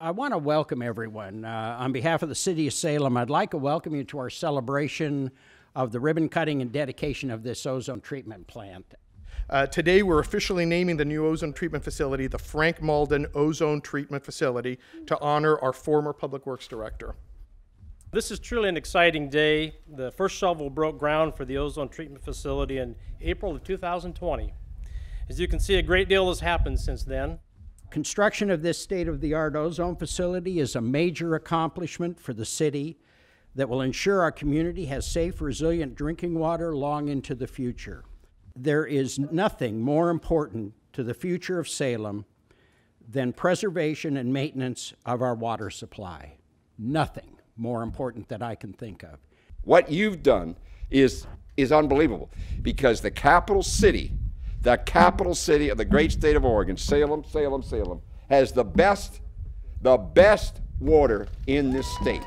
I want to welcome everyone. Uh, on behalf of the City of Salem, I'd like to welcome you to our celebration of the ribbon cutting and dedication of this ozone treatment plant. Uh, today, we're officially naming the new ozone treatment facility the Frank Mauldin Ozone Treatment Facility to honor our former Public Works Director. This is truly an exciting day. The first shovel broke ground for the ozone treatment facility in April of 2020. As you can see, a great deal has happened since then. Construction of this state of the art ozone facility is a major accomplishment for the city that will ensure our community has safe, resilient drinking water long into the future. There is nothing more important to the future of Salem than preservation and maintenance of our water supply. Nothing more important that I can think of. What you've done is is unbelievable because the capital city, the capital city of the great state of Oregon, Salem, Salem, Salem, has the best the best water in this state.